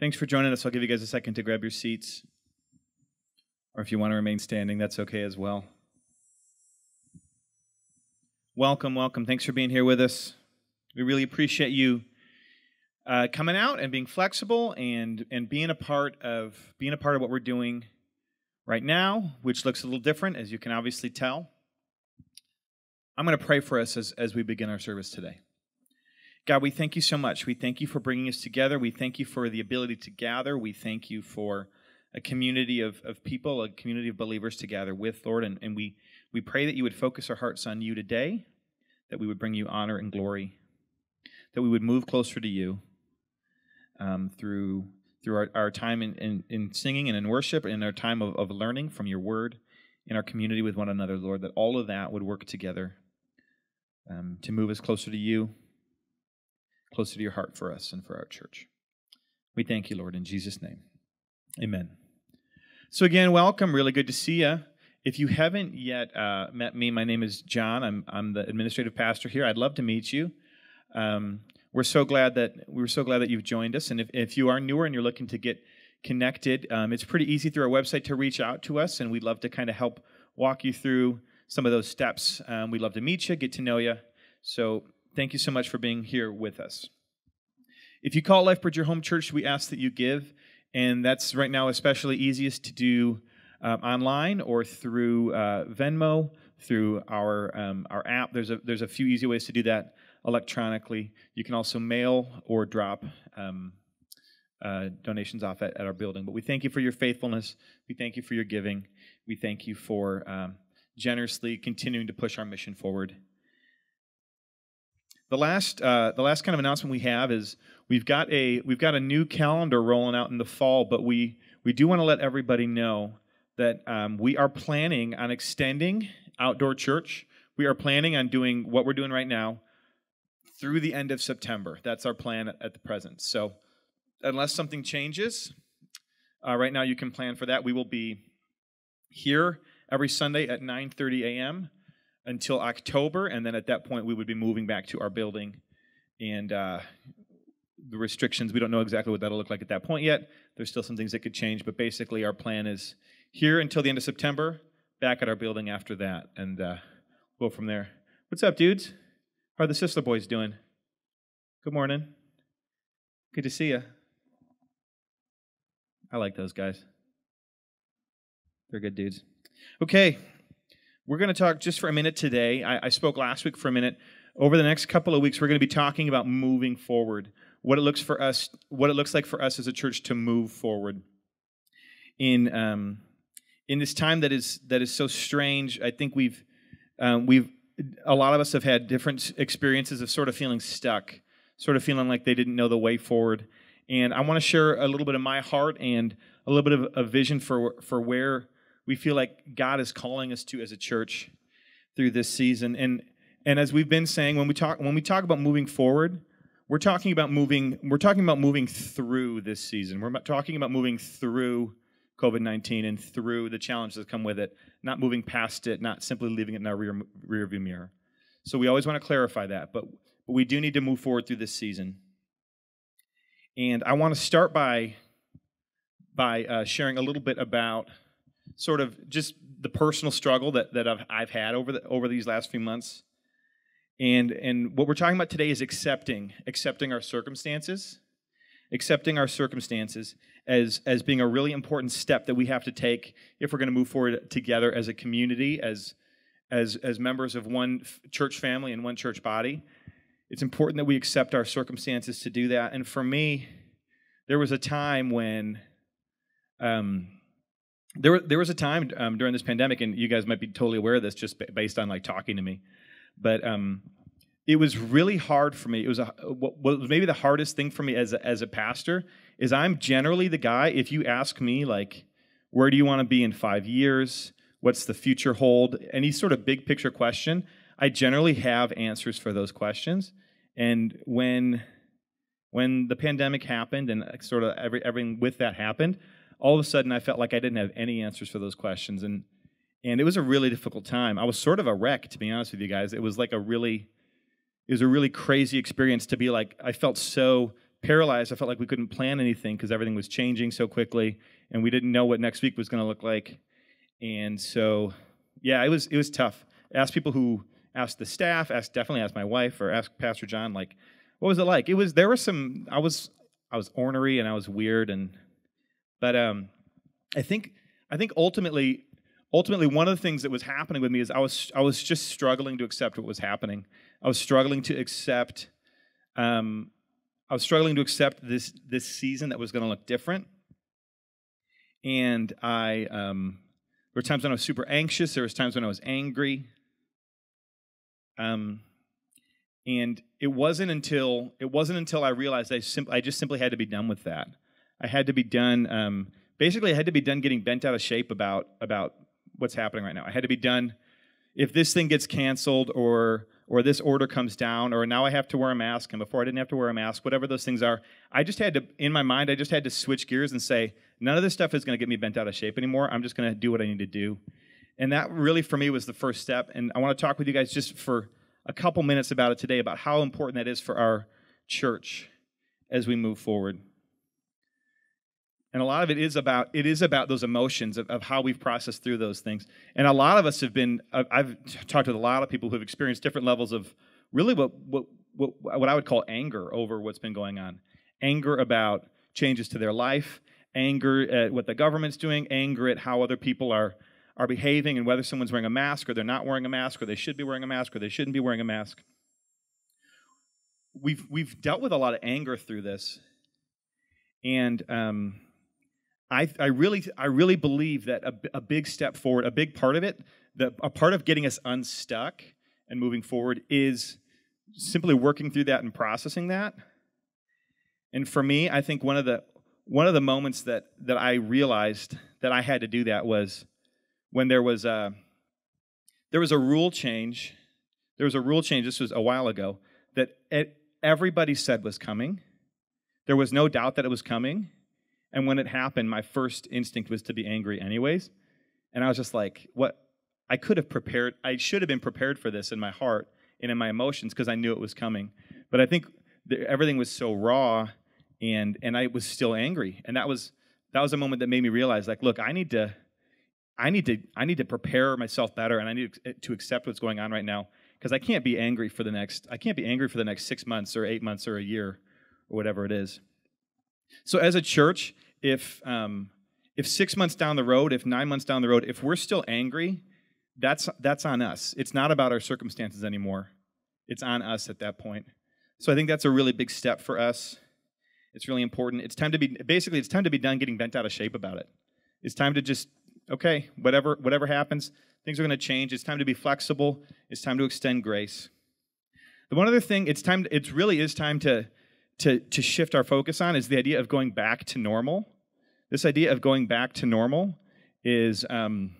Thanks for joining us. I'll give you guys a second to grab your seats. Or if you want to remain standing, that's okay as well. Welcome, welcome. Thanks for being here with us. We really appreciate you uh, coming out and being flexible and and being a part of being a part of what we're doing right now, which looks a little different, as you can obviously tell. I'm going to pray for us as, as we begin our service today. God, we thank you so much. We thank you for bringing us together. We thank you for the ability to gather. We thank you for a community of, of people, a community of believers to gather with, Lord. And, and we, we pray that you would focus our hearts on you today, that we would bring you honor and glory, that we would move closer to you um, through, through our, our time in, in, in, singing and in worship and our time of, of learning from your word in our community with one another, Lord, that all of that would work together um, to move us closer to you, closer to your heart for us and for our church. We thank you, Lord, in Jesus' name. Amen. So, again, welcome. Really good to see you. If you haven't yet uh, met me, my name is John. I'm, I'm the administrative pastor here. I'd love to meet you. Um, we're so glad that we're so glad that you've joined us. And if, if you are newer and you're looking to get connected, um, it's pretty easy through our website to reach out to us, and we'd love to kind of help walk you through some of those steps. Um, we'd love to meet you, get to know you. So thank you so much for being here with us. If you call LifeBridge your home church, we ask that you give, and that's right now especially easiest to do um, online or through uh, Venmo, through our um, our app. There's a there's a few easy ways to do that electronically. You can also mail or drop um, uh, donations off at, at, our building. But we thank you for your faithfulness. We thank you for your giving. We thank you for um, generously continuing to push our mission forward. The last, uh, the last kind of announcement we have is we've got a we've got a new calendar rolling out in the fall, but we we do want to let everybody know that um, we are planning on extending outdoor church. We are planning on doing what we're doing right now through the end of September. That's our plan at, the present. So, unless something changes, uh, right now you can plan for that. We will be here every Sunday at 9:30 a.m until October, and then at that point we would be moving back to our building. And uh, the restrictions, we don't know exactly what that'll look like at that point yet. There's still some things that could change, but basically our plan is here until the end of September, back at our building after that, and uh, go from there. What's up, dudes? How are the Sisler boys doing? Good morning. Good to see you. I like those guys. They're good dudes. Okay, we're going to talk just for a minute today. I, I, spoke last week for a minute. Over the next couple of weeks, we're going to be talking about moving forward. What it looks for us, what it looks like for us as a church to move forward in um, in this time that is that is so strange. I think we've um, we've a lot of us have had different experiences of sort of feeling stuck, sort of feeling like they didn't know the way forward. And I want to share a little bit of my heart and a little bit of a vision for for where we feel like God is calling us to as a church through this season. And and as we've been saying, when we talk when we talk about moving forward, we're talking about moving we're talking about moving through this season. We're talking about moving through COVID 19 and through the challenges that come with it, not moving past it, not simply leaving it in our rear, rear view mirror. So we always want to clarify that, but, but we do need to move forward through this season. And I want to start by, by uh, sharing a little bit about sort of just the personal struggle that, that I've, I've had over, the, over these last few months. And, and what we're talking about today is accepting, accepting our circumstances, accepting our circumstances as, as being a really important step that we have to take if we're going to move forward together as a community, as, as, as members of one church family and one church body. It's important that we accept our circumstances to do that. And for me, there was a time when um, there, there was a time um, during this pandemic, and you guys might be totally aware of this just based on like talking to me, but um, it was really hard for me. It was a, what was maybe the hardest thing for me as a, as a pastor is I'm generally the guy. If you ask me like, where do you want to be in five years? What's the future hold? Any sort of big picture question, I generally have answers for those questions. And when when the pandemic happened and sort of every, everything with that happened, all of a sudden I felt like I didn't have any answers for those questions. And and it was a really difficult time. I was sort of a wreck, to be honest with you guys. It was like a really it was a really crazy experience to be like I felt so paralyzed. I felt like we couldn't plan anything because everything was changing so quickly, and we didn't know what next week was going to look like. And so, yeah, it was it was tough. Asked people who asked the staff, asked definitely asked my wife or asked Pastor John, like, what was it like? It was there were some. I was I was ornery and I was weird and, but um, I think I think ultimately ultimately one of the things that was happening with me is I was I was just struggling to accept what was happening. I was struggling to accept um, I was struggling to accept this this season that was going to look different. And I um, there were times when I was super anxious. There was times when I was angry. Um, and it wasn't until it wasn't until I realized I simply I just simply had to be done with that. I had to be done. Um, basically, I had to be done getting bent out of shape about about what's happening right now. I had to be done. If this thing gets canceled, or or this order comes down, or now I have to wear a mask, and before I didn't have to wear a mask, whatever those things are, I just had to, in my mind, I just had to switch gears and say, none of this stuff is going to get me bent out of shape anymore. I'm just going to do what I need to do. And that really, for me, was the first step. And I want to talk with you guys just for a couple minutes about it today, about how important that is for our church as we move forward. And a lot of it is about it is about those emotions of, of how we've processed through those things. And a lot of us have been I've talked with a lot of people who have experienced different levels of really what what what, what I would call anger over what's been going on. Anger about changes to their life, anger at what the government's doing, anger at how other people are are behaving and whether someone's wearing a mask or they're not wearing a mask or they should be wearing a mask or they shouldn't be wearing a mask. We've we've dealt with a lot of anger through this, and um, I I really I really believe that a, a big step forward, a big part of it, the, a part of getting us unstuck and moving forward is simply working through that and processing that. And for me, I think one of the one of the moments that that I realized that I had to do that was when there was a there was a rule change. There was a rule change. This was a while ago that it, everybody said was coming. There was no doubt that it was coming. And when it happened, my first instinct was to be angry, anyways. And I was just like, what? I could have prepared. I should have been prepared for this in my heart and in my emotions because I knew it was coming. But I think everything was so raw, and and I was still angry. And that was that was a moment that made me realize, like, look, I need to I need to I need to prepare myself better and I need to accept what's going on right now because I can't be angry for the next I can't be angry for the next 6 months or 8 months or a year or whatever it is. So as a church, if um, if 6 months down the road, if 9 months down the road, if we're still angry, that's that's on us. It's not about our circumstances anymore. It's on us at that point. So I think that's a really big step for us. It's really important. It's time to be basically it's time to be done getting bent out of shape about it. It's time to just okay, whatever whatever happens, things are going to change. It's time to be flexible. It's time to extend grace. The one other thing, it's time. It really is time to to to shift our focus on is the idea of going back to normal. This idea of going back to normal is. Um,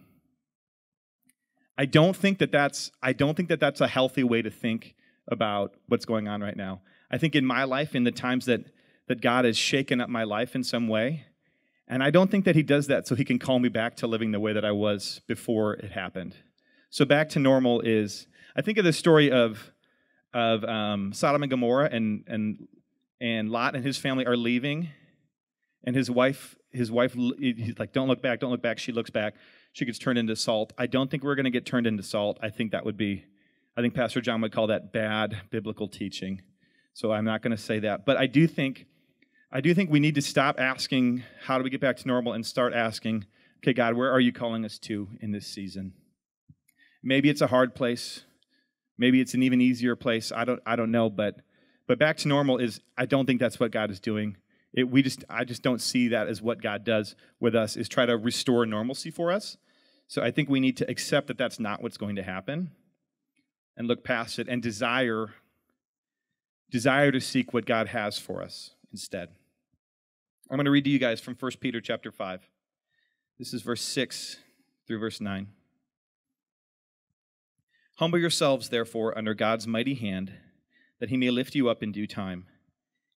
I don't think that that's I don't think that that's a healthy way to think about what's going on right now. I think in my life, in the times that that God has shaken up my life in some way, and I don't think that he does that so he can call me back to living the way that I was before it happened. So back to normal is I think of the story of of um, Sodom and Gomorrah and and and Lot and his family are leaving, and his wife his wife he's like don't look back don't look back she looks back she gets turned into salt. I don't think we're going to get turned into salt. I think that would be I think Pastor John would call that bad biblical teaching. So I'm not going to say that, but I do think I do think we need to stop asking, how do we get back to normal, and start asking, okay, God, where are you calling us to in this season? Maybe it's a hard place. Maybe it's an even easier place. I don't, I don't know, but, but back to normal is, I don't think that's what God is doing. It, we just, I just don't see that as what God does with us, is try to restore normalcy for us. So I think we need to accept that that's not what's going to happen and look past it and desire desire to seek what God has for us instead. I'm going to read to you guys from 1 Peter chapter 5. This is verse 6 through verse 9. Humble yourselves, therefore, under God's mighty hand, that he may lift you up in due time.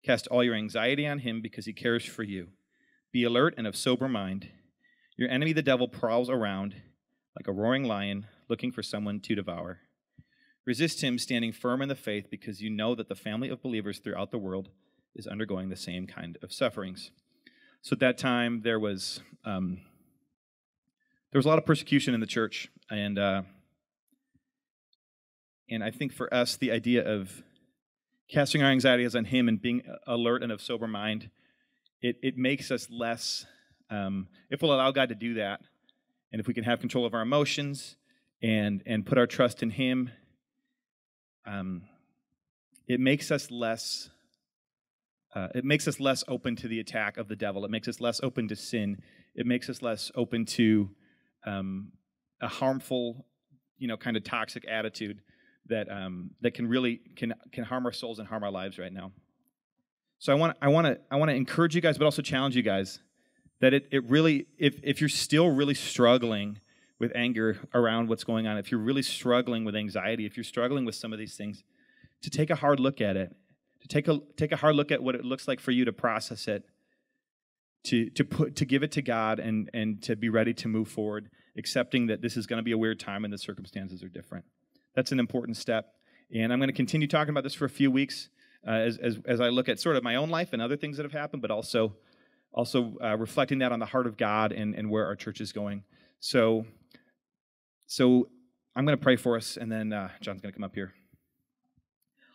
Cast all your anxiety on him because he cares for you. Be alert and of sober mind. Your enemy, the devil, prowls around like a roaring lion looking for someone to devour. Resist him, standing firm in the faith, because you know that the family of believers throughout the world is undergoing the same kind of sufferings. So at that time, there was um, there was a lot of persecution in the church, and uh, and I think for us, the idea of casting our anxieties on Him and being alert and of sober mind, it it makes us less. Um, if we'll allow God to do that, and if we can have control of our emotions and and put our trust in Him, um, it makes us less. Uh, it makes us less open to the attack of the devil. It makes us less open to sin. It makes us less open to um, a harmful, you know, kind of toxic attitude that um, that can really can can harm our souls and harm our lives right now. So I want I want to I want to encourage you guys, but also challenge you guys that it it really if if you're still really struggling with anger around what's going on, if you're really struggling with anxiety, if you're struggling with some of these things, to take a hard look at it, to take a take a hard look at what it looks like for you to process it, to to put to give it to God and and to be ready to move forward, accepting that this is going to be a weird time and the circumstances are different. That's an important step, and I'm going to continue talking about this for a few weeks uh, as, as as I look at sort of my own life and other things that have happened, but also also uh, reflecting that on the heart of God and and where our church is going. So so I'm going to pray for us, and then uh, John's going to come up here.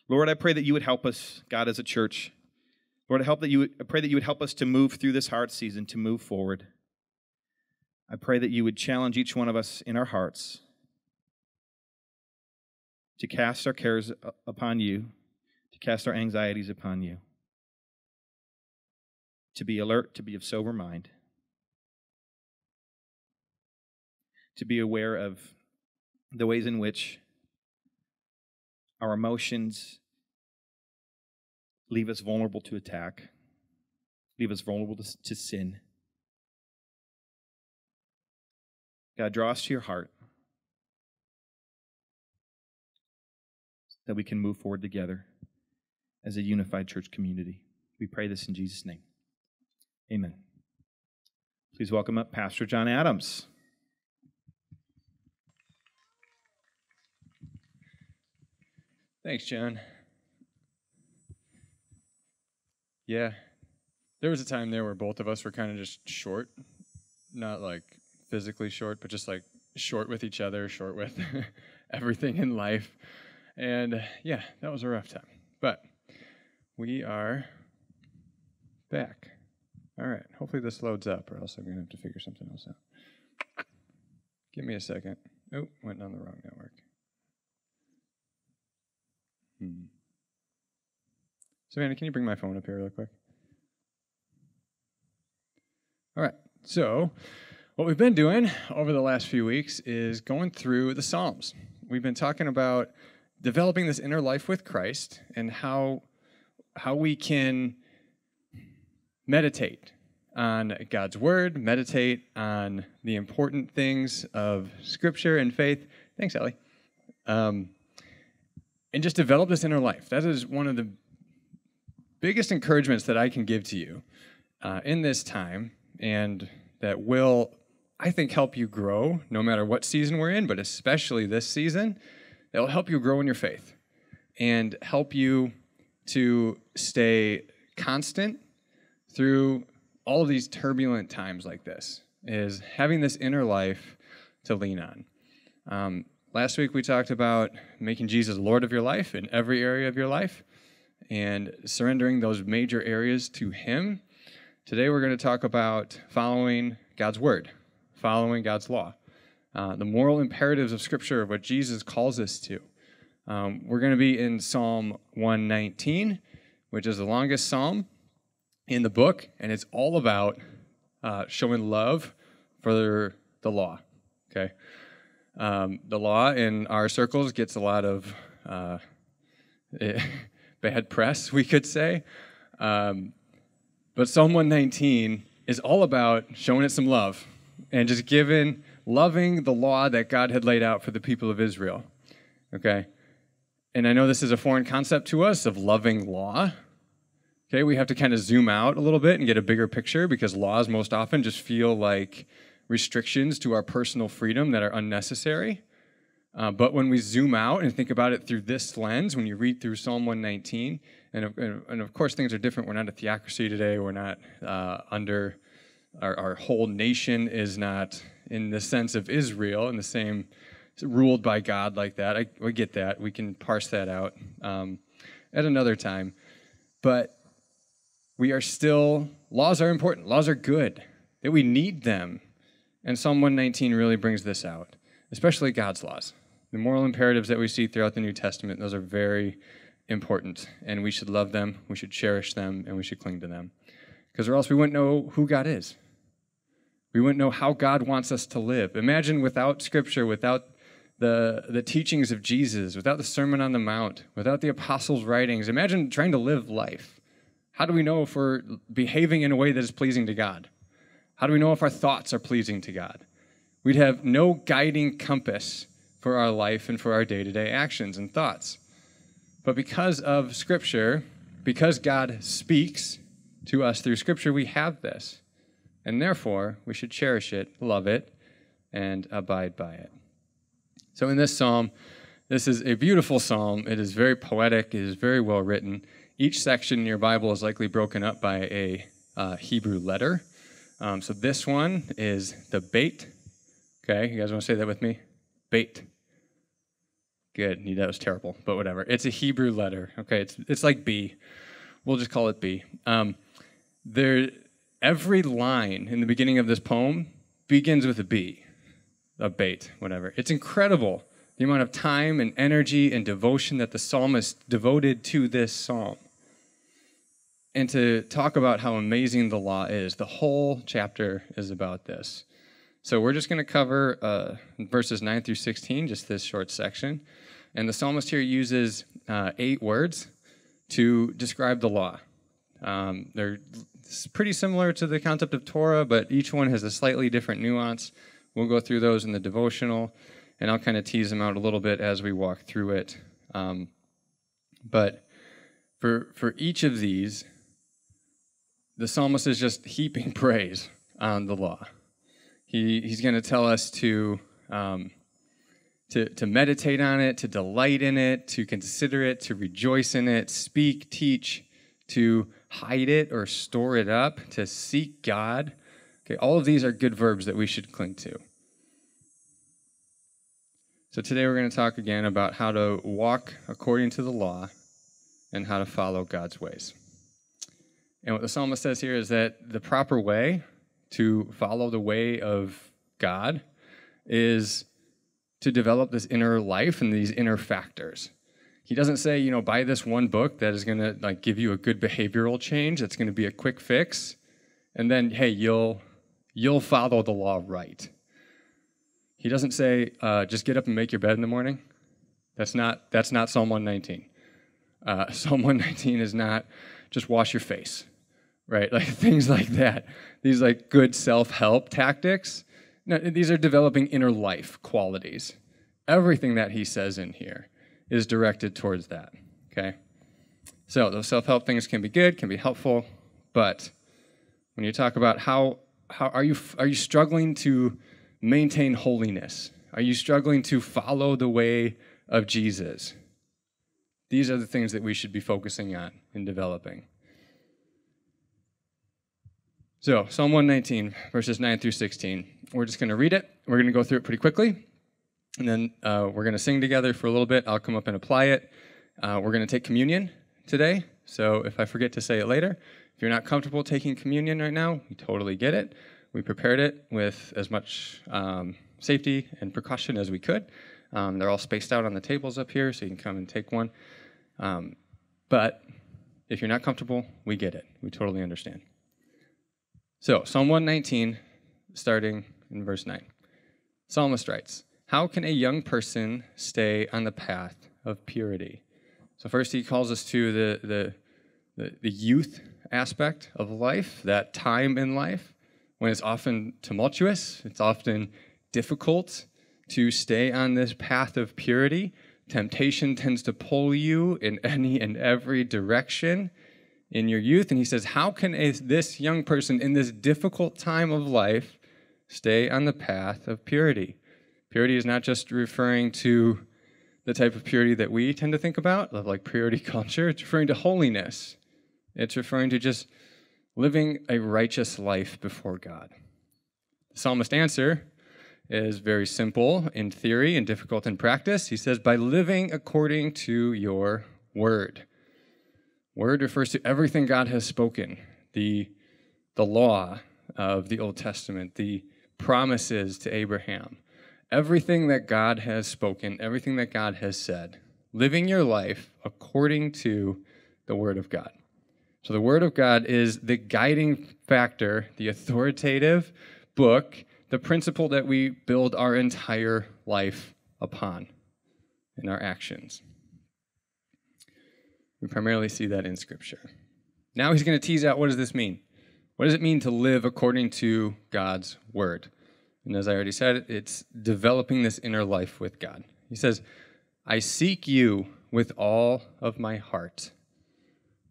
Lord, I pray that you would help us, God, as a church. Lord, I help that you would, I pray that you would help us to move through this hard season, to move forward. I pray that you would challenge each one of us in our hearts to cast our cares uh, upon you, to cast our anxieties upon you, to be alert, to be of sober mind. to be aware of the ways in which our emotions leave us vulnerable to attack, leave us vulnerable to, to sin. God, draw us to your heart that we can move forward together as a unified church community. We pray this in Jesus' name. Amen. Please welcome up Pastor John Adams. Thanks, John. Yeah, there was a time there where both of us were kind of just short, not like physically short, but just like short with each other, short with everything in life. And yeah, that was a rough time. But we are back. All right, hopefully this loads up, or else I'm going to have to figure something else out. Give me a second. Oh, went on the wrong network. Hmm. Savannah, can you bring my phone up here real quick? All right. So, what we've been doing over the last few weeks is going through the Psalms. We've been talking about developing this inner life with Christ and how how we can meditate on God's word, meditate on the important things of Scripture and faith. Thanks, Ellie. Um, and just develop this inner life. That is one of the biggest encouragements that I can give to you uh, in this time, and that will, I think, help you grow no matter what season we're in, but especially this season. That will help you grow in your faith and help you to stay constant through all of these turbulent times like this. Is having this inner life to lean on. Um, Last week we talked about making Jesus Lord of your life in every area of your life and surrendering those major areas to Him. Today we're going to talk about following God's Word, following God's law, uh, the moral imperatives of Scripture, of what Jesus calls us to. Um, we're going to be in Psalm 119, which is the longest psalm in the book, and it's all about uh, showing love for the law. Okay. Um, the law in our circles gets a lot of uh, bad press, we could say. Um, but Psalm 119 is all about showing it some love and just giving, loving the law that God had laid out for the people of Israel. Okay? And I know this is a foreign concept to us of loving law. Okay, we have to kind of zoom out a little bit and get a bigger picture because laws most often just feel like restrictions to our personal freedom that are unnecessary. Uh, but when we zoom out and think about it through this lens, when you read through Psalm 119, and of, and of course things are different. We're not a theocracy today. We're not uh, under our, our whole nation is not in the sense of Israel in the same ruled by God like that. I, we get that. We can parse that out um, at another time. But we are still, laws are important. Laws are good, that we need them. And Psalm 119 really brings this out, especially God's laws. The moral imperatives that we see throughout the New Testament, those are very important. And we should love them, we should cherish them, and we should cling to them. Because or else we wouldn't know who God is. We wouldn't know how God wants us to live. Imagine without Scripture, without the, the teachings of Jesus, without the Sermon on the Mount, without the apostles' writings, imagine trying to live life. How do we know if we're behaving in a way that is pleasing to God? How do we know if our thoughts are pleasing to God? We'd have no guiding compass for our life and for our day to day actions and thoughts. But because of Scripture, because God speaks to us through Scripture, we have this. And therefore, we should cherish it, love it, and abide by it. So, in this psalm, this is a beautiful psalm. It is very poetic, it is very well written. Each section in your Bible is likely broken up by a uh, Hebrew letter. Um, so, this one is the bait. Okay, you guys want to say that with me? Bait. Good. That was terrible, but whatever. It's a Hebrew letter. Okay, it's it's like B. We'll just call it B. Um, there, every line in the beginning of this poem begins with a B a bait, whatever. It's incredible the amount of time and energy and devotion that the psalmist devoted to this psalm. And to talk about how amazing the law is, the whole chapter is about this. So we're just going to cover uh, verses 9 through 16, just this short section. And the psalmist here uses uh, eight words to describe the law. Um, they're pretty similar to the concept of Torah, but each one has a slightly different nuance. We'll go through those in the devotional, and I'll kind of tease them out a little bit as we walk through it. Um, but for for each of these, the psalmist is just heaping praise on the law. He he's going to tell us to. Um, to, to meditate on it, to delight in it, to consider it, to rejoice in it, speak, teach, to hide it or store it up, to seek God. Okay, all of these are good verbs that we should cling to. So today we're going to talk again about how to walk according to the law and how to follow God's ways. And what the psalmist says here is that the proper way to follow the way of God is to develop this inner life and these inner factors. He doesn't say, you know, buy this one book that is going to like give you a good behavioral change that's going to be a quick fix and then hey, you'll you'll follow the law right. He doesn't say, uh, just get up and make your bed in the morning. That's not, that's not Psalm 119. Uh, Psalm 119 is not just wash your face, right? Like things like that. These like good self-help tactics. No, these are developing inner life qualities. Everything that he says in here is directed towards that. Okay? So those self-help things can be good, can be helpful, but when you talk about how how are you are you struggling to maintain holiness? Are you struggling to follow the way of Jesus? These are the things that we should be focusing on in developing. So, Psalm 119, verses 9 through 16. We're just going to read it. We're going to go through it pretty quickly. And then uh, we're going to sing together for a little bit. I'll come up and apply it. Uh, we're going to take communion today. So, if I forget to say it later, if you're not comfortable taking communion right now, we totally get it. We prepared it with as much um, safety and precaution as we could. Um, they're all spaced out on the tables up here, so you can come and take one. Um, but if you're not comfortable, we get it. We totally understand. So, Psalm 119, starting in verse 9. Psalmist writes, How can a young person stay on the path of purity? So, first, he calls us to the, the, the, the youth aspect of life, that time in life when it's often tumultuous, it's often difficult to stay on this path of purity. Temptation tends to pull you in any and every direction in your youth. And he says, How can a, this young person in this difficult time of life stay on the path of purity? Purity is not just referring to the type of purity that we tend to think about, of like purity culture. It's referring to holiness. It's referring to just living a righteous life before God. The psalmist answer is very simple in theory and difficult in practice. He says, by living according to your word. Word refers to everything God has spoken, the, the law of the Old Testament, the promises to Abraham, everything that God has spoken, everything that God has said, living your life according to the Word of God. So, the Word of God is the guiding factor, the authoritative book, the principle that we build our entire life upon in our actions. We primarily see that in Scripture. Now he's going to tease out what does this mean? What does it mean to live according to God's word? And as I already said, it's developing this inner life with God. He says, I seek you with all of my heart.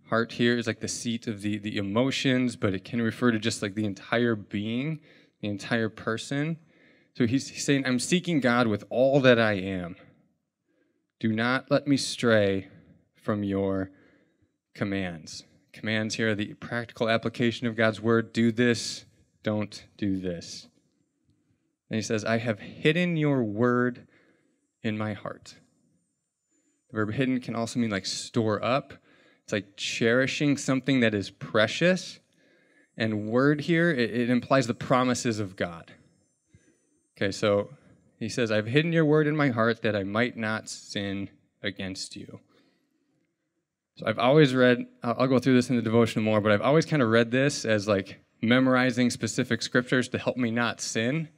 Heart here is like the seat of the, the emotions, but it can refer to just like the entire being, the entire person. So he's, he's saying, I'm seeking God with all that I am. Do not let me stray from your commands commands here, are the practical application of God's word do this, don't do this. And he says, I have hidden your word in my heart. The verb hidden can also mean like store up. It's like cherishing something that is precious. And word here, it, it implies the promises of God. Okay, so he says, I've hidden your word in my heart that I might not sin against you. So I've always read, I'll go through this in the devotion more, but I've always kind of read this as like memorizing specific scriptures to help me not sin.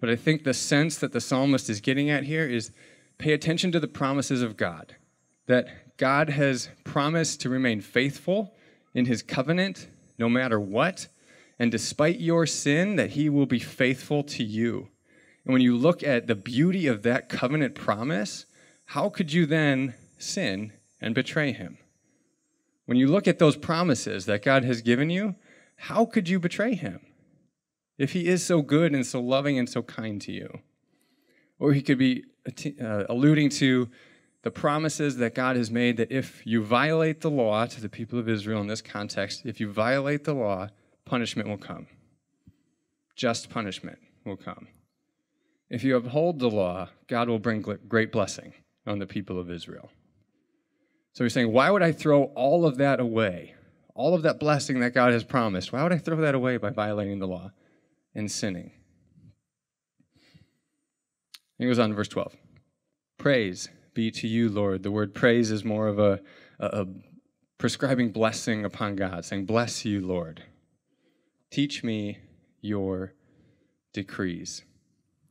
But I think the sense that the psalmist is getting at here is pay attention to the promises of God. That God has promised to remain faithful in his covenant no matter what. And despite your sin, that he will be faithful to you. And when you look at the beauty of that covenant promise, how could you then sin and betray him. When you look at those promises that God has given you, how could you betray him? If he is so good and so loving and so kind to you. Or he could be uh, alluding to the promises that God has made that if you violate the law to the people of Israel in this context, if you violate the law, punishment will come. Just punishment will come. If you uphold the law, God will bring great blessing on the people of Israel. So he's saying, why would I throw all of that away? All of that blessing that God has promised, why would I throw that away by violating the law and sinning? He goes on to verse 12. Praise be to you, Lord. The word praise is more of a, a, a prescribing blessing upon God, saying, Bless you, Lord. Teach me your decrees.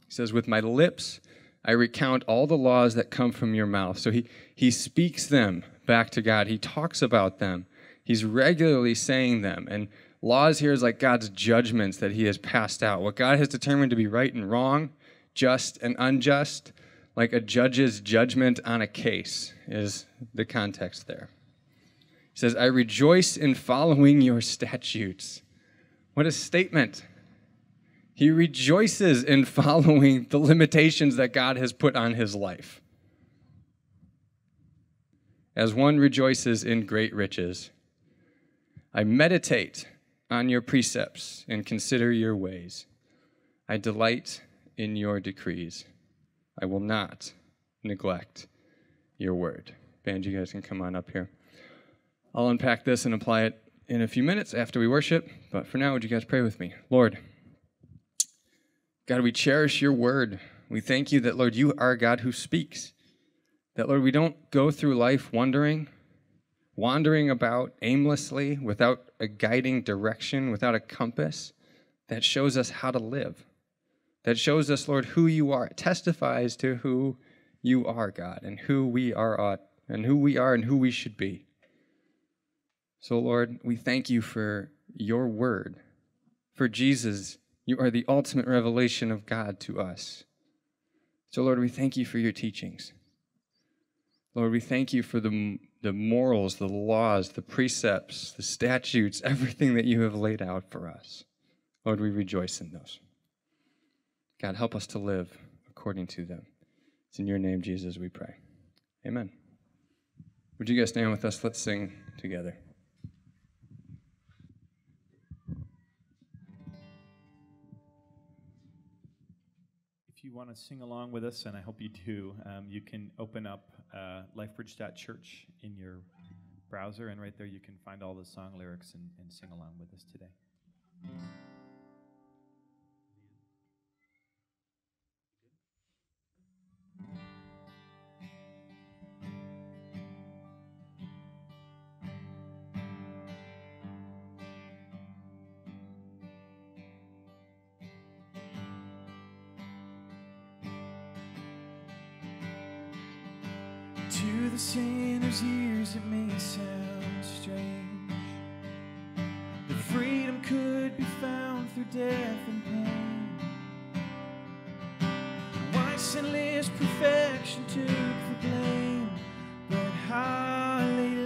He says, With my lips I recount all the laws that come from your mouth. So he, he speaks them back to God. He talks about them. He's regularly saying them. And laws here is like God's judgments that he has passed out. What God has determined to be right and wrong, just and unjust, like a judge's judgment on a case, is the context there. He says, I rejoice in following your statutes. What a statement. He rejoices in following the limitations that God has put on his life as one rejoices in great riches. I meditate on your precepts and consider your ways. I delight in your decrees. I will not neglect your word. Band, you guys can come on up here. I'll unpack this and apply it in a few minutes after we worship, but for now, would you guys pray with me? Lord, God, we cherish your word. We thank you that, Lord, you are God who speaks. That, Lord, we don't go through life wondering, wandering about aimlessly without a guiding direction, without a compass that shows us how to live. That shows us, Lord, who you are. It testifies to who you are, God, and who we are, ought, and who we are, and who we should be. So, Lord, we thank you for your word. For Jesus, you are the ultimate revelation of God to us. So, Lord, we thank you for your teachings. Lord, we thank you for the, the morals, the laws, the precepts, the statutes, everything that you have laid out for us. Lord, we rejoice in those. God, help us to live according to them. It's in your name, Jesus, we pray. Amen. Would you guys stand with us? Let's sing together. If you want to sing along with us, and I hope you do, um, you can open up uh, lifebridge.church in your browser, and right there you can find all the song lyrics and, and sing along with us today. The sinner's ears, it may sound strange that freedom could be found through death and pain. Why sinless perfection took the blame, but hallelujah.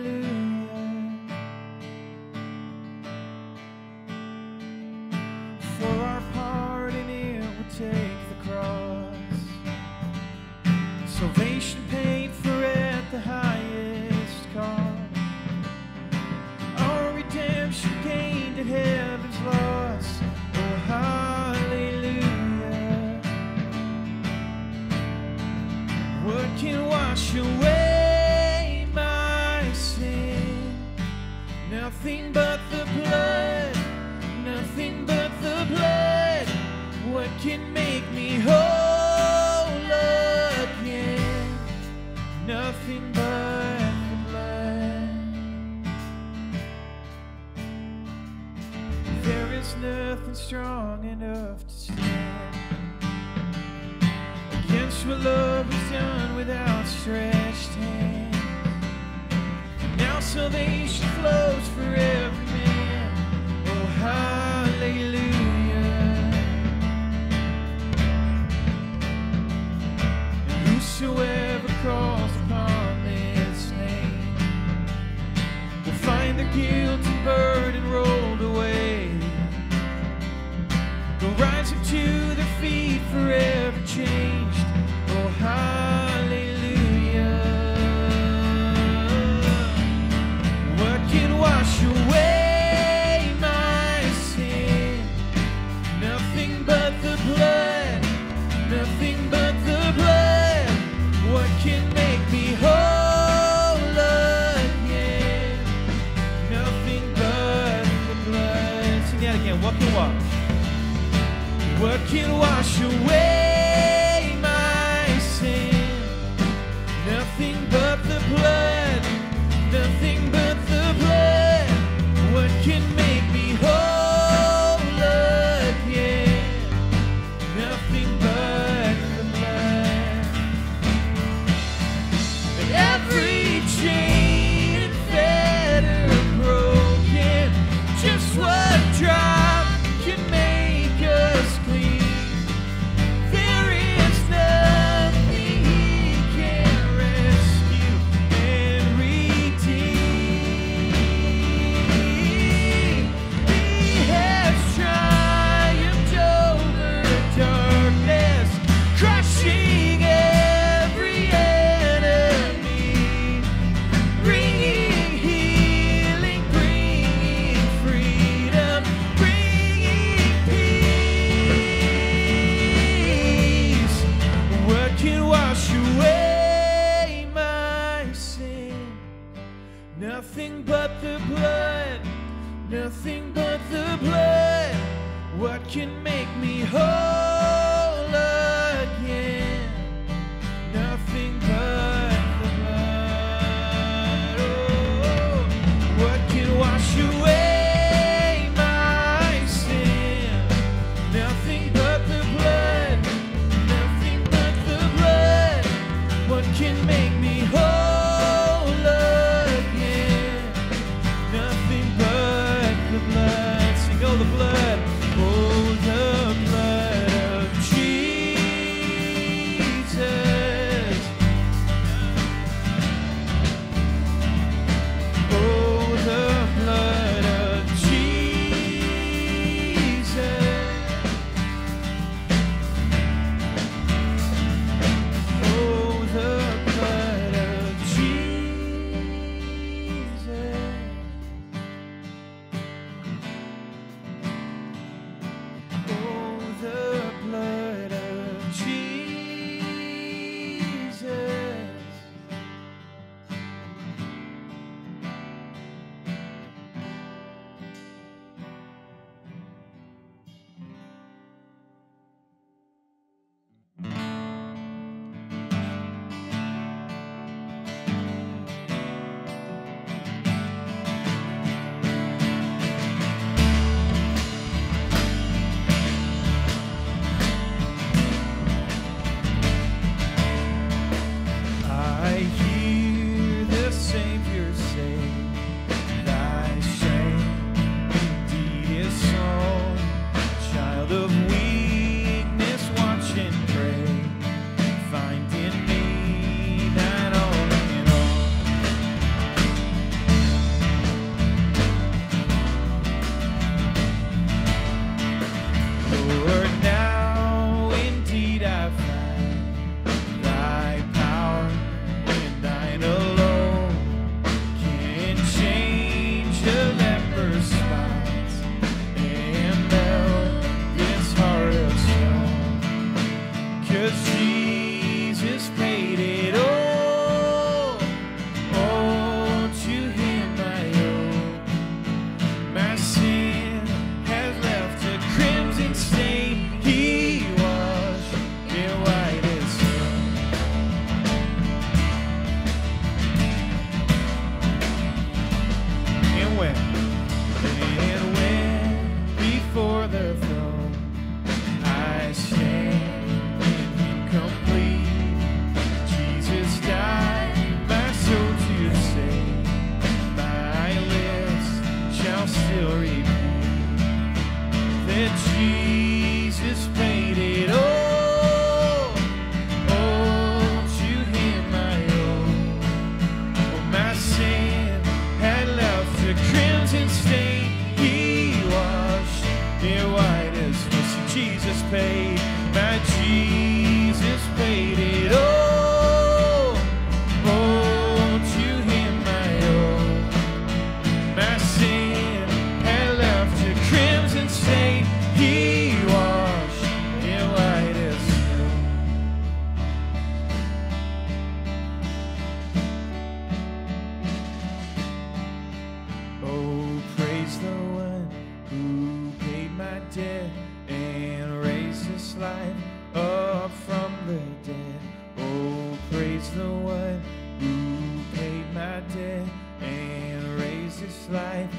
the one who paid my debt and raised his life.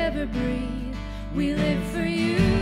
ever breathe. We live for you.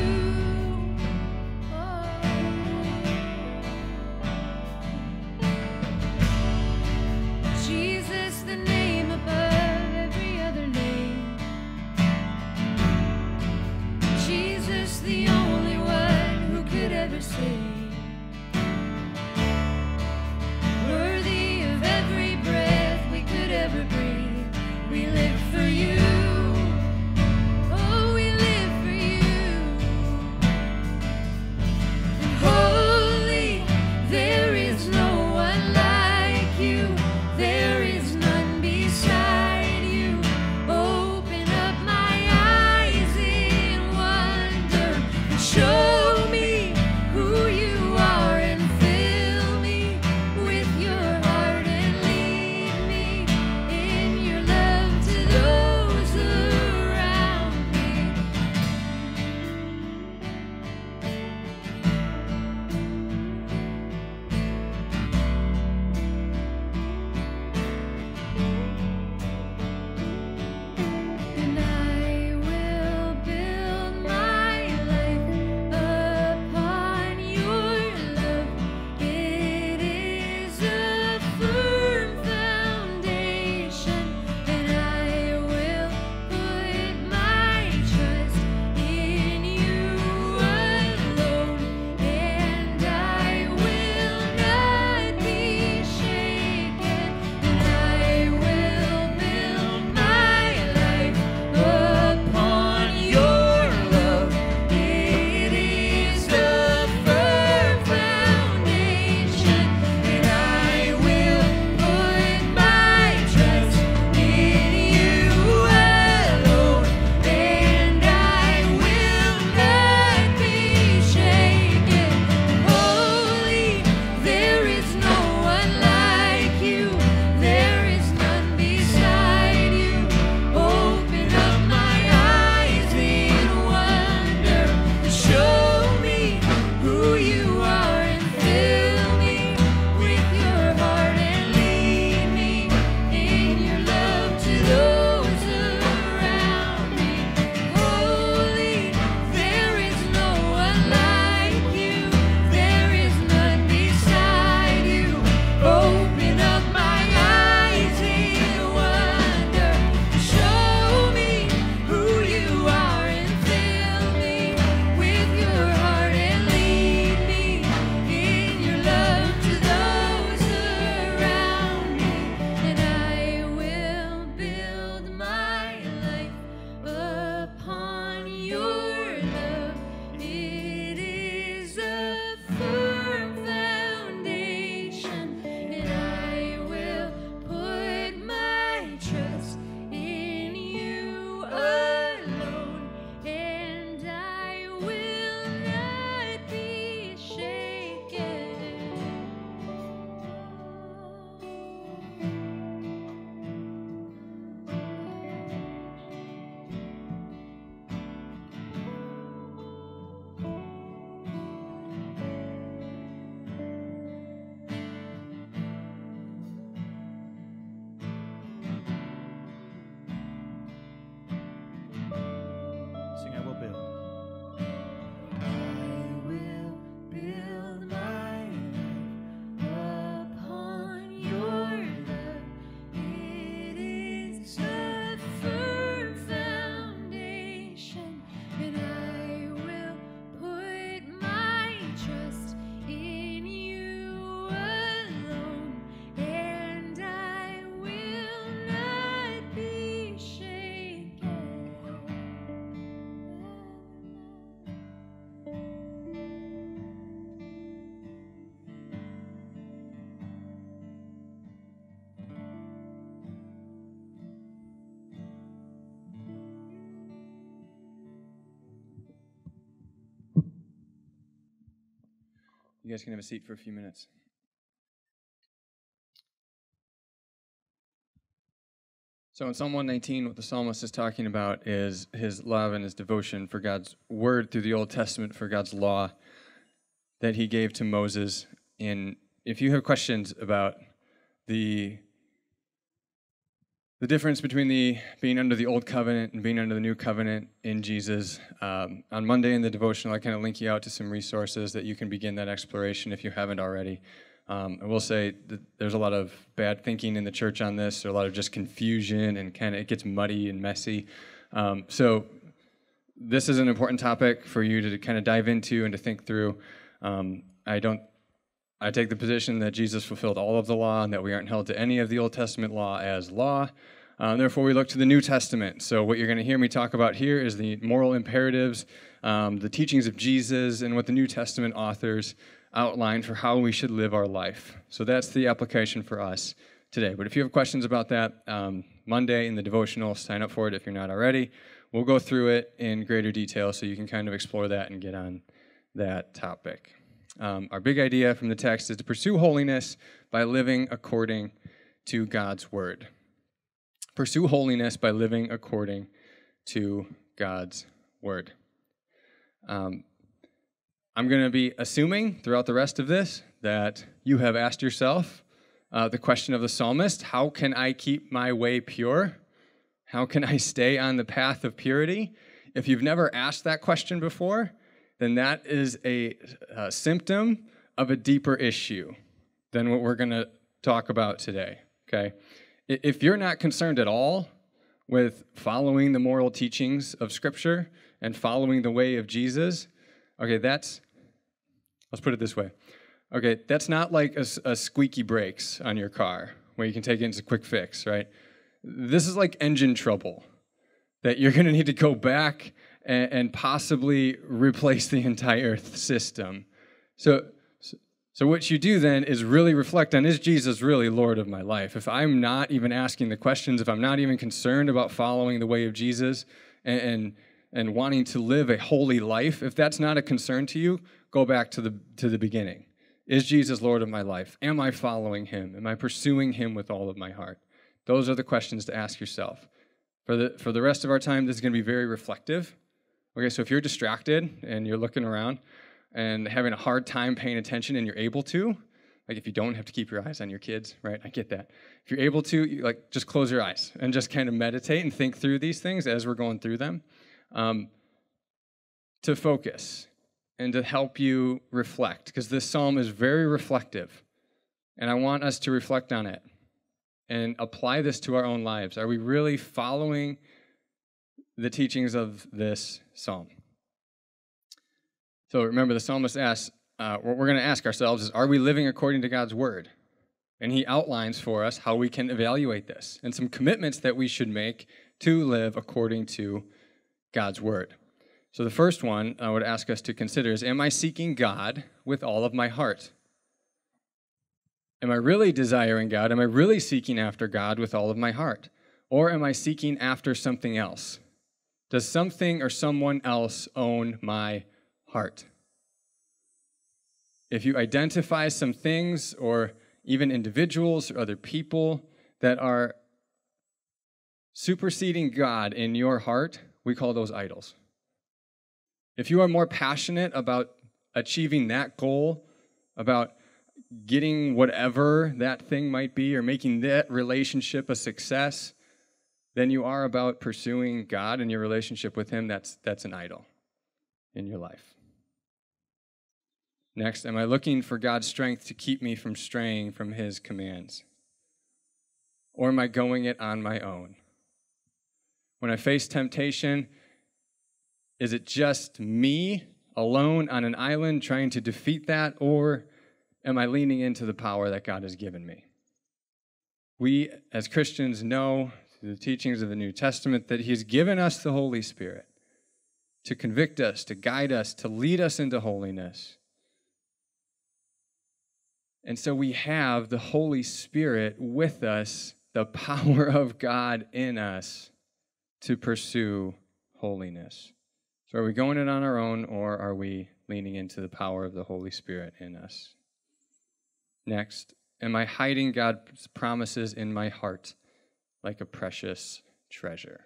You guys can have a seat for a few minutes. So, in Psalm 119, what the psalmist is talking about is his love and his devotion for God's word through the Old Testament, for God's law that he gave to Moses. And if you have questions about the the difference between the being under the old covenant and being under the new covenant in Jesus. Um, on Monday in the devotional, I kind of link you out to some resources that you can begin that exploration if you haven't already. Um, I will say that there's a lot of bad thinking in the church on this. There's a lot of just confusion and kind of it gets muddy and messy. Um, so this is an important topic for you to kind of dive into and to think through. Um, I don't. I take the position that Jesus fulfilled all of the law and that we aren't held to any of the Old Testament law as law. Uh, therefore, we look to the New Testament. So, what you're going to hear me talk about here is the moral imperatives, um, the teachings of Jesus, and what the New Testament authors outline for how we should live our life. So, that's the application for us today. But if you have questions about that, um, Monday in the devotional, sign up for it if you're not already. We'll go through it in greater detail so you can kind of explore that and get on that topic. Um, our big idea from the text is to pursue holiness by living according to God's word. Pursue holiness by living according to God's word. Um, I'm going to be assuming throughout the rest of this that you have asked yourself uh, the question of the psalmist how can I keep my way pure? How can I stay on the path of purity? If you've never asked that question before, then that is a, a symptom of a deeper issue than what we're going to talk about today. Okay? If you're not concerned at all with following the moral teachings of Scripture and following the way of Jesus, okay, that's, let's put it this way. Okay, that's not like a, a squeaky brakes on your car where you can take it as a quick fix, right? This is like engine trouble that you're going to need to go back and, and possibly replace the entire system. So, so what you do then is really reflect on is Jesus really Lord of my life? If I'm not even asking the questions, if I'm not even concerned about following the way of Jesus and, and, and wanting to live a holy life, if that's not a concern to you, go back to the to the beginning. Is Jesus Lord of my life? Am I following him? Am I pursuing him with all of my heart? Those are the questions to ask yourself. For the for the rest of our time, this is going to be very reflective. Okay, so if you're distracted and you're looking around and having a hard time paying attention and you're able to, like if you don't have to keep your eyes on your kids, right? I get that. If you're able to, you, like just close your eyes and just kind of meditate and think through these things as we're going through them, um, to focus and to help you reflect, because this psalm is very reflective, and I want us to reflect on it and apply this to our own lives. Are we really following the teachings of this psalm? So remember, the psalmist asks, uh, what we're going to ask ourselves is, are we living according to God's word? And he outlines for us how we can evaluate this and some commitments that we should make to live according to God's word. So the first one I would ask us to consider is Am I seeking God with all of my heart? Am I really desiring God? Am I really seeking after God with all of my heart? Or am I seeking after something else? Does something or someone else own my heart? If you identify some things or even individuals or other people that are superseding God in your heart, we call those idols. If you are more passionate about achieving that goal, about getting whatever that thing might be, or making that relationship a success, than you are about pursuing God and your relationship with Him, that's, that's an idol in your life. Next, am I looking for God's strength to keep me from straying from His commands? Or am I going it on my own? When I face temptation, is it just me alone on an island trying to defeat that, or am I leaning into the power that God has given me? We, as Christians, know through the teachings of the New Testament that He has given us the Holy Spirit to convict us, to guide us, to lead us into holiness. And so we have the Holy Spirit with us, the power of God in us to pursue holiness. So, are we going it on our own, or are we leaning into the power of the Holy Spirit in us? Next, am I hiding God's promises in my heart like a precious treasure?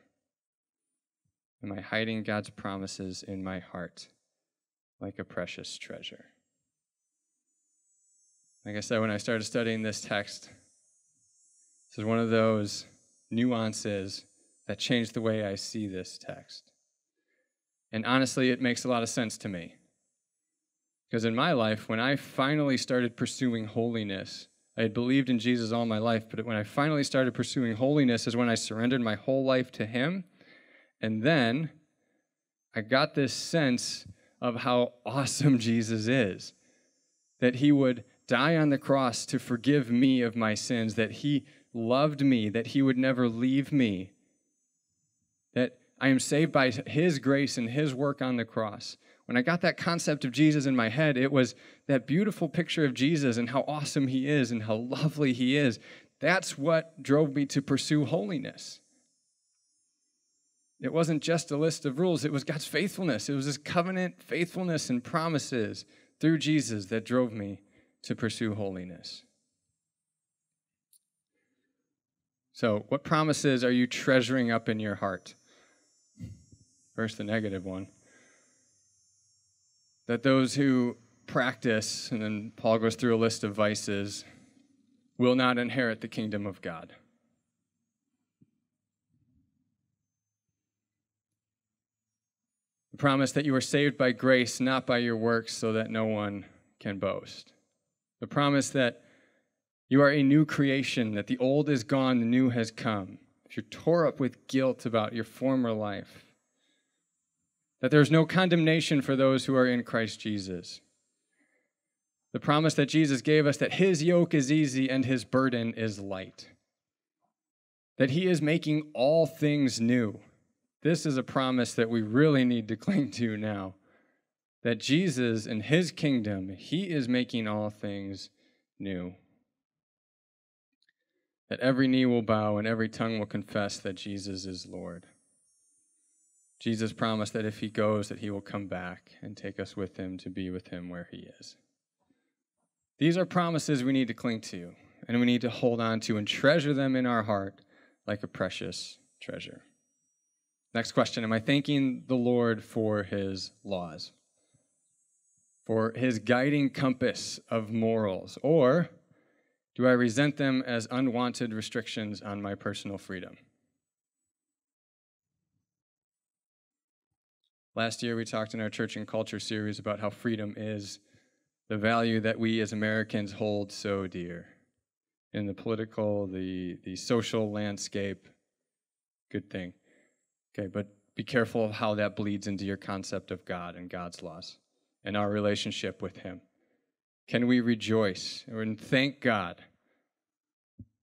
Am I hiding God's promises in my heart like a precious treasure? Like I said, when I started studying this text, this is one of those nuances that changed the way I see this text. And honestly, it makes a lot of sense to me. Because in my life, when I finally started pursuing holiness, I had believed in Jesus all my life, but when I finally started pursuing holiness is when I surrendered my whole life to Him. And then I got this sense of how awesome Jesus is. That He would die on the cross to forgive me of my sins, that He loved me, that He would never leave me, that I am saved by His grace and His work on the cross. When I got that concept of Jesus in my head, it was that beautiful picture of Jesus and how awesome He is and how lovely He is. That's what drove me to pursue holiness. It wasn't just a list of rules, it was God's faithfulness. It was His covenant faithfulness and promises through Jesus that drove me to pursue holiness. So, what promises are you treasuring up in your heart? First, the negative one. That those who practice, and then Paul goes through a list of vices, will not inherit the kingdom of God. The promise that you are saved by grace, not by your works, so that no one can boast. The promise that you are a new creation, that the old is gone, the new has come. If you're tore up with guilt about your former life, that there is no condemnation for those who are in Christ Jesus. The promise that Jesus gave us that his yoke is easy and his burden is light. That he is making all things new. This is a promise that we really need to cling to now. That Jesus in his kingdom, he is making all things new. That every knee will bow and every tongue will confess that Jesus is Lord. Jesus promised that if he goes that he will come back and take us with him to be with him where he is. These are promises we need to cling to and we need to hold on to and treasure them in our heart like a precious treasure. Next question Am I thanking the Lord for his laws? For his guiding compass of morals? Or do I resent them as unwanted restrictions on my personal freedom? Last year, we talked in our church and culture series about how freedom is the value that we as Americans hold so dear in the political, the, the social landscape. Good thing. Okay, but be careful of how that bleeds into your concept of God and God's laws and our relationship with Him. Can we rejoice and thank God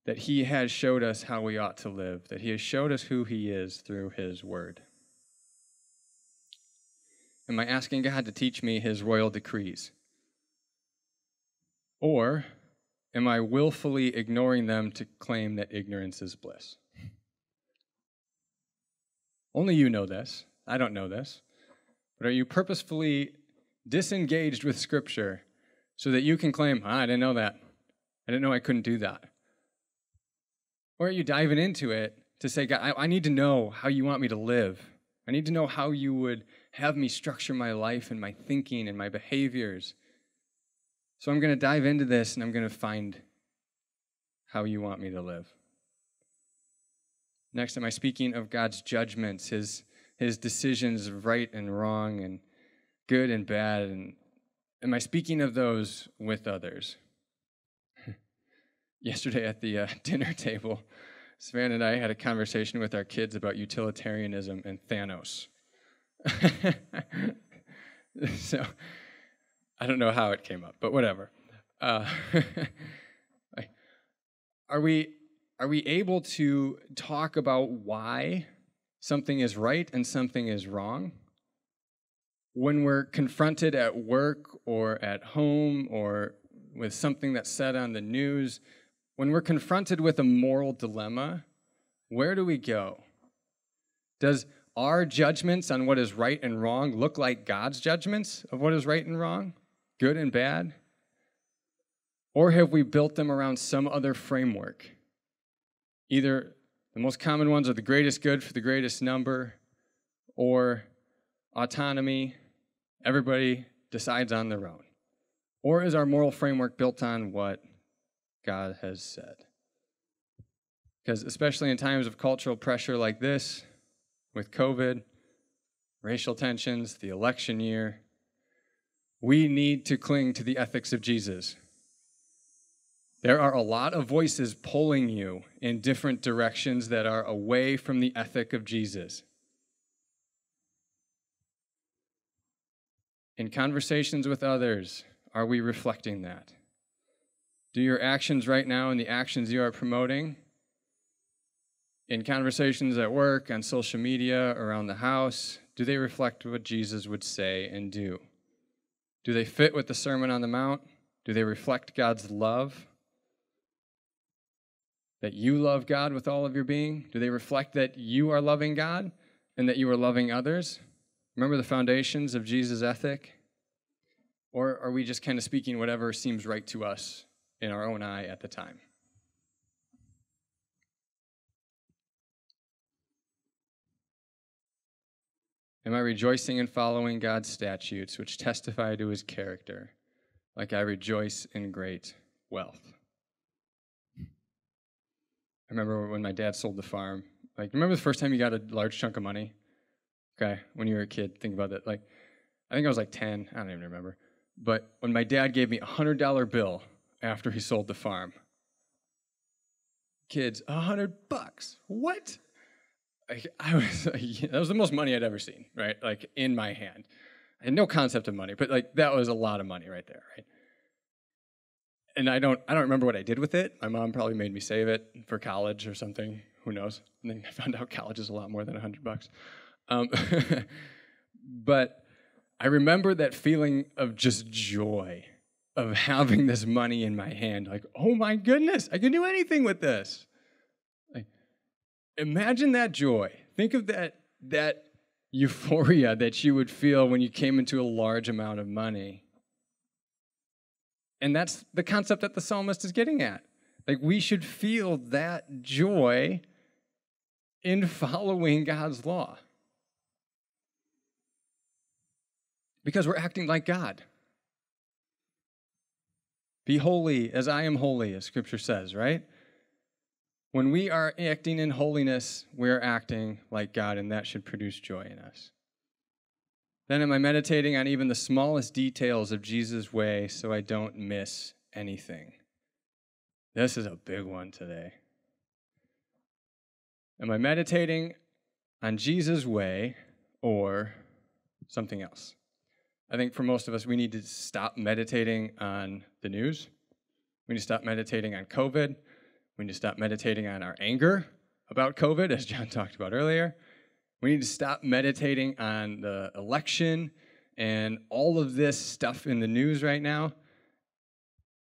that He has showed us how we ought to live, that He has showed us who He is through His Word? Am I asking God to teach me His royal decrees? Or am I willfully ignoring them to claim that ignorance is bliss? Only you know this. I don't know this. But are you purposefully disengaged with Scripture so that you can claim, ah, I didn't know that. I didn't know I couldn't do that. Or are you diving into it to say, God, I, I need to know how you want me to live. I need to know how you would have me structure my life and my thinking and my behaviors. So I'm going to dive into this and I'm going to find how you want me to live. Next, am I speaking of God's judgments, his, his decisions of right and wrong and good and bad? And am I speaking of those with others? Yesterday at the uh, dinner table, Savannah and I had a conversation with our kids about utilitarianism and Thanos. so I don't know how it came up, but whatever. Uh, are we are we able to talk about why something is right and something is wrong? When we're confronted at work or at home or with something that's said on the news, when we're confronted with a moral dilemma, where do we go? Does our judgments on what is right and wrong look like God's judgments of what is right and wrong, good and bad? Or have we built them around some other framework? Either the most common ones are the greatest good for the greatest number, or autonomy, everybody decides on their own. Or is our moral framework built on what God has said? Because, especially in times of cultural pressure like this, with COVID, racial tensions, the election year, we need to cling to the ethics of Jesus. There are a lot of voices pulling you in different directions that are away from the ethic of Jesus. In conversations with others, are we reflecting that? Do your actions right now and the actions you are promoting in conversations at work, on social media, around the house, do they reflect what Jesus would say and do? Do they fit with the Sermon on the Mount? Do they reflect God's love? That you love God with all of your being? Do they reflect that you are loving God and that you are loving others? Remember the foundations of Jesus' ethic? Or are we just kind of speaking whatever seems right to us in our own eye at the time? Am I rejoicing in following God's statutes, which testify to his character, like I rejoice in great wealth? I remember when my dad sold the farm. Like, remember the first time you got a large chunk of money? Okay, when you were a kid, think about that. Like, I think I was like 10, I don't even remember. But when my dad gave me a $100 bill after he sold the farm, kids, a 100 bucks. What? Like, I was, that was the most money I'd ever seen, right? Like, in my hand. I had no concept of money, but like, that was a lot of money right there, right? and I don't I don't remember what I did with it. My mom probably made me save it for college or something. Who knows? And then I found out college is a lot more than a hundred bucks. Um, but I remember that feeling of just joy of having this money in my hand. Like, oh my goodness, I can do anything with this. Imagine that joy. Think of that that euphoria that you would feel when you came into a large amount of money. And that's the concept that the psalmist is getting at. Like, we should feel that joy in following God's law. Because we're acting like God. Be holy as I am holy, as scripture says, right? When we are acting in holiness, we're acting like God, and that should produce joy in us. Then am I meditating on even the smallest details of Jesus' way so I don't miss anything? This is a big one today. Am I meditating on Jesus' way or something else? I think for most of us, we need to stop meditating on the news. We need to stop meditating on COVID. We need to stop meditating on our anger about COVID, as John talked about earlier. We need to stop meditating on the election and all of this stuff in the news right now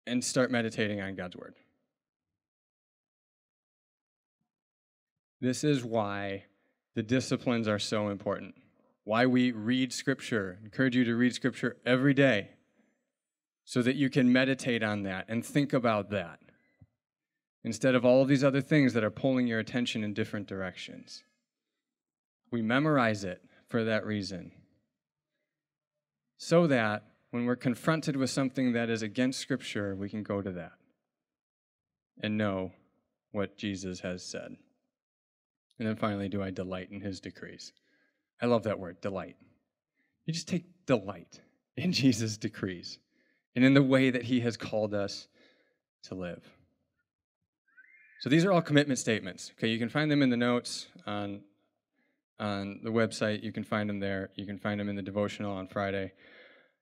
and start meditating on God's word. This is why the disciplines are so important. Why we read scripture. I encourage you to read scripture every day so that you can meditate on that and think about that instead of all of these other things that are pulling your attention in different directions. We memorize it for that reason. So that when we're confronted with something that is against Scripture, we can go to that and know what Jesus has said. And then finally, do I delight in his decrees? I love that word, delight. You just take delight in Jesus' decrees and in the way that he has called us to live. So these are all commitment statements. Okay, you can find them in the notes on on the website. You can find them there. You can find them in the devotional on Friday.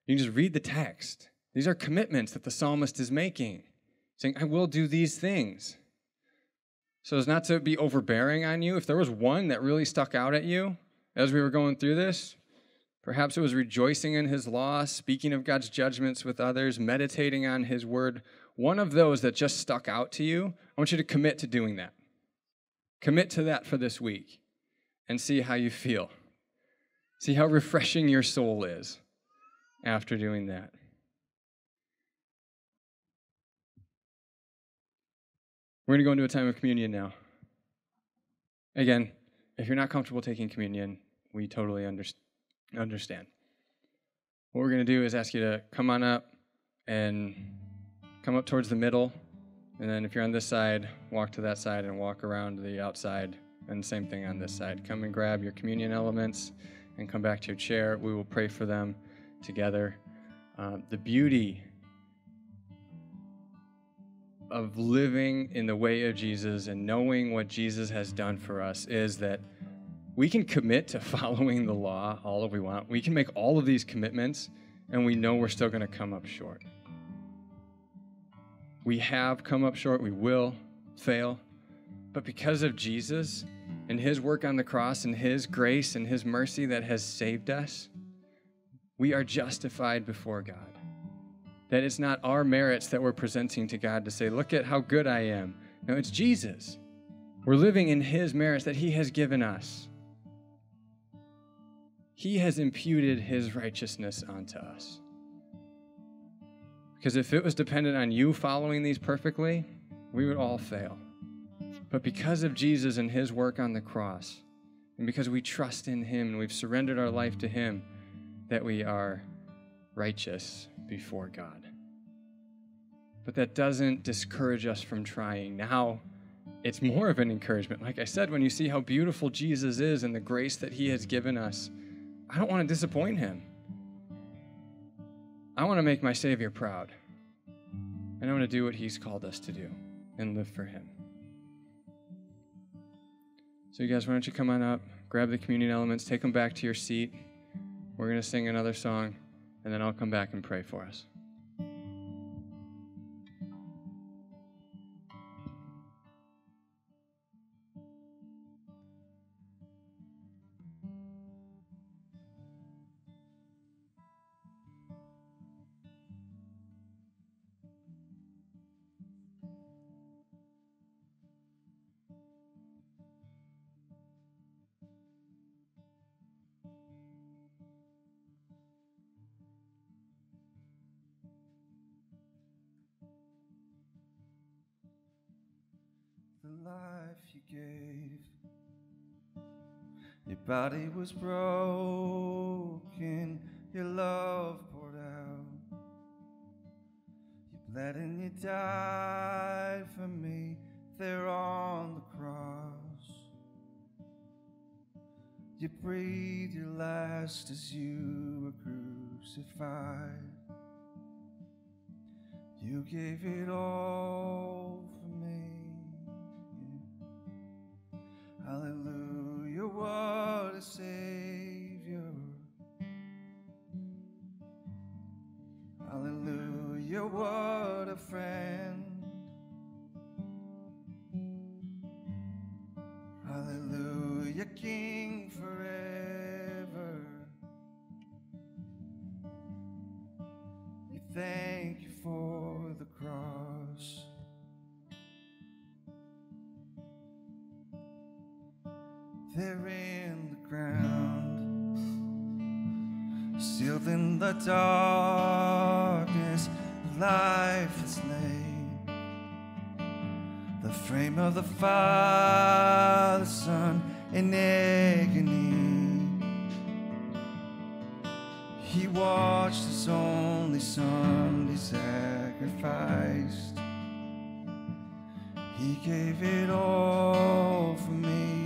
You can just read the text. These are commitments that the psalmist is making, saying, I will do these things. So as not to be overbearing on you, if there was one that really stuck out at you as we were going through this, perhaps it was rejoicing in his law, speaking of God's judgments with others, meditating on his word. One of those that just stuck out to you, I want you to commit to doing that. Commit to that for this week and see how you feel. See how refreshing your soul is after doing that. We're going to go into a time of communion now. Again, if you're not comfortable taking communion, we totally under- understand. What we're going to do is ask you to come on up and come up towards the middle And then if you're on this side, walk to that side and walk around the outside. And same thing on this side. Come and grab your communion elements and come back to your chair. We will pray for them together. Uh, the beauty of living in the way of Jesus and knowing what Jesus has done for us is that we can commit to following the law all that we want. We can make all of these commitments and we know we're still going to come up short. We have come up short, we will fail, but because of Jesus and his work on the cross and his grace and his mercy that has saved us, we are justified before God. That it's not our merits that we're presenting to God to say, look at how good I am. No, it's Jesus. We're living in his merits that he has given us. He has imputed his righteousness onto us. Because if it was dependent on you following these perfectly, we would all fail. But because of Jesus and his work on the cross, and because we trust in him and we've surrendered our life to him, that we are righteous before God. But that doesn't discourage us from trying. Now, it's more of an encouragement. Like I said, when you see how beautiful Jesus is and the grace that he has given us, I don't want to disappoint him. I want to make my Savior proud. And I want to do what he's called us to do and live for him. So, you guys, why don't you come on up, grab the communion elements, take them back to your seat. We're going to sing another song, and then I'll come back and pray for us. The life you gave. Your body was broken, your love poured out. You bled and you died for me there on the cross. You breathed your last as you were crucified. You gave it all Hallelujah, what a Savior. Hallelujah, what a friend. Hallelujah, King the darkness, life is laid. The frame of the Father, Son, in agony. He watched his only Son be sacrificed. He gave it all for me.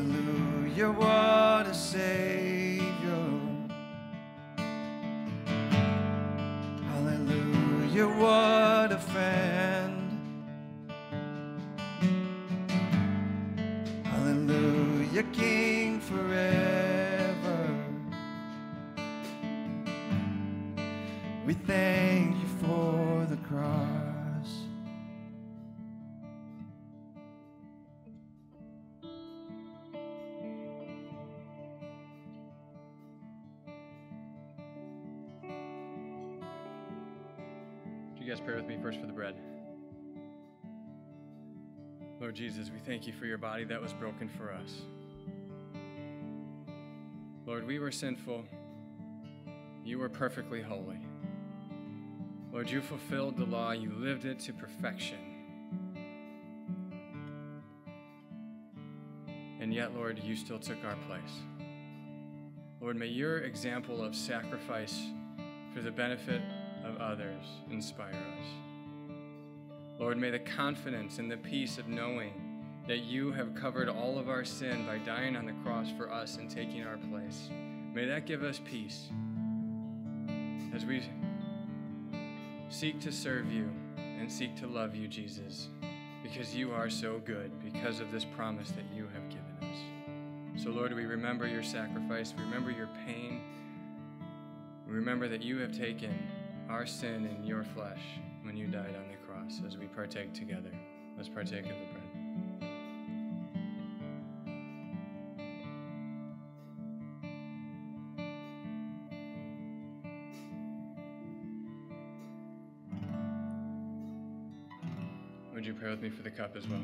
Hallelujah, what a Savior. Hallelujah, what a friend. Hallelujah, King forever. We thank you for the cross. Lord Jesus, we thank you for your body that was broken for us. Lord, we were sinful. You were perfectly holy. Lord, you fulfilled the law, you lived it to perfection. And yet, Lord, you still took our place. Lord, may your example of sacrifice for the benefit of of others inspire us. Lord, may the confidence and the peace of knowing that you have covered all of our sin by dying on the cross for us and taking our place, may that give us peace as we seek to serve you and seek to love you, Jesus, because you are so good because of this promise that you have given us. So, Lord, we remember your sacrifice, we remember your pain, we remember that you have taken our sin in your flesh when you died on the cross as we partake together. Let's partake of the bread. Would you pray with me for the cup as well?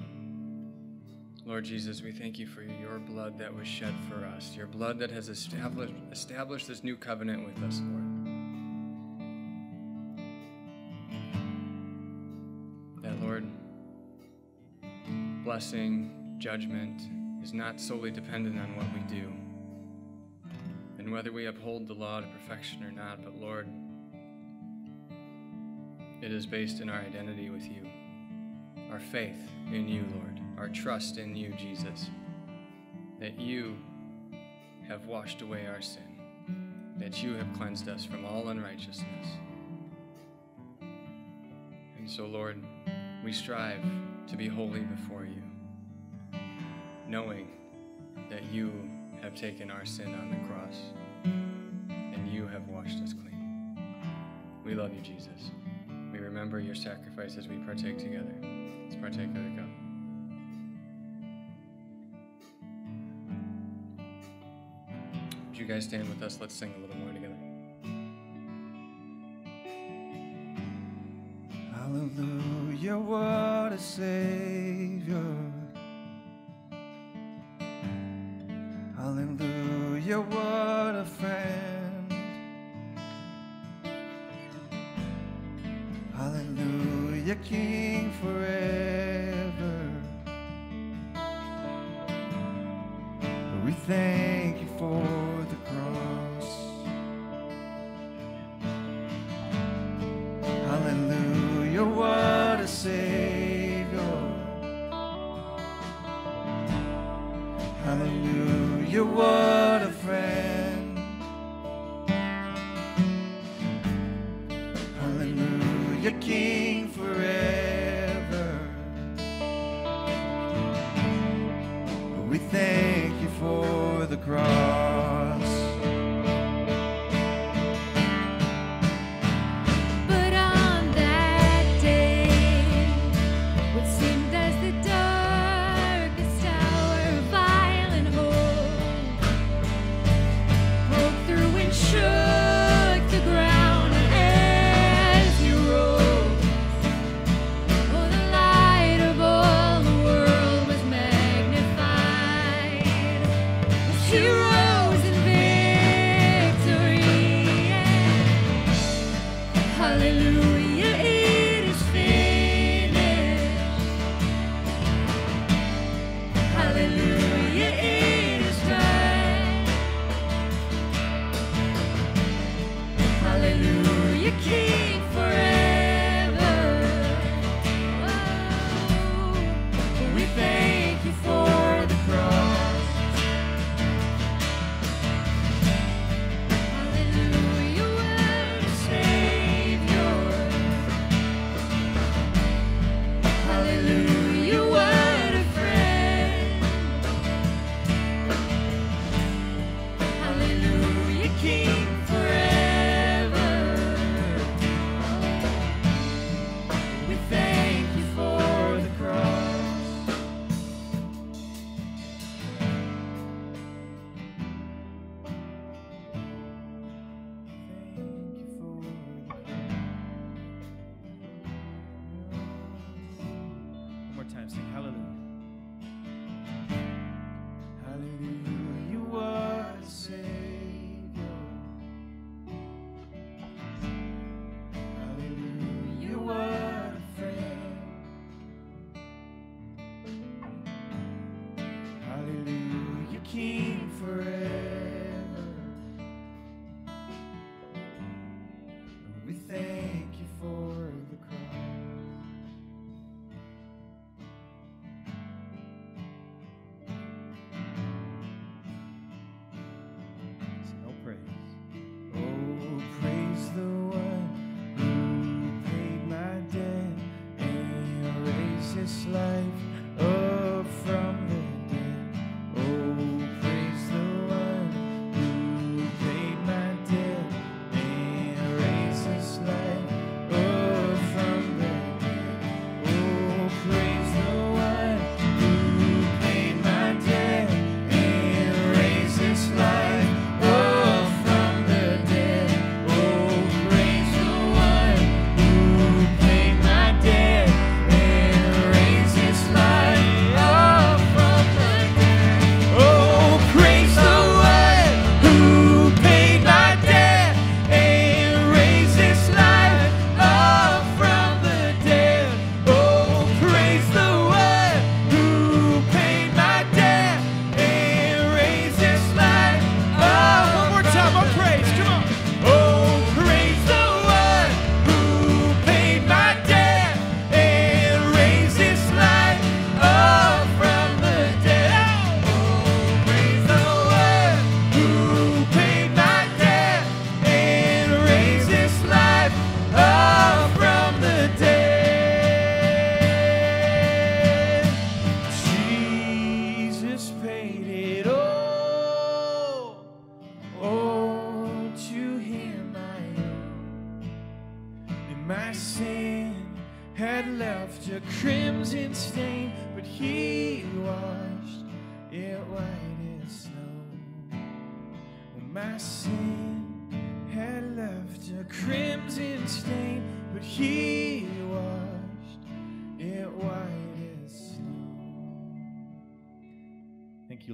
Lord Jesus, we thank you for your blood that was shed for us, your blood that has established, established this new covenant with us, Lord. Blessing, judgment is not solely dependent on what we do and whether we uphold the law to perfection or not, but, Lord, it is based in our identity with you, our faith in you, Lord, our trust in you, Jesus, that you have washed away our sin, that you have cleansed us from all unrighteousness. And so, Lord, we strive to be holy before you, knowing that you have taken our sin on the cross and you have washed us clean. We love you, Jesus. We remember your sacrifice as we partake together. Let's partake of the cup. Would you guys stand with us? Let's sing a little more together. Hallelujah, what a Savior.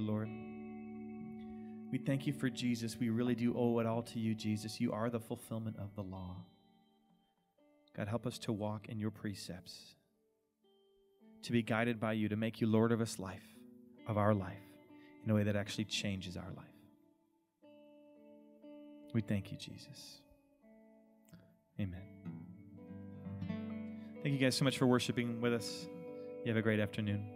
Lord. We thank you for Jesus. We really do owe it all to you, Jesus. You are the fulfillment of the law. God, help us to walk in your precepts, to be guided by you, to make you Lord of us life, of our life, in a way that actually changes our life. We thank you, Jesus. Amen. Thank you guys so much for worshiping with us. You have a great afternoon.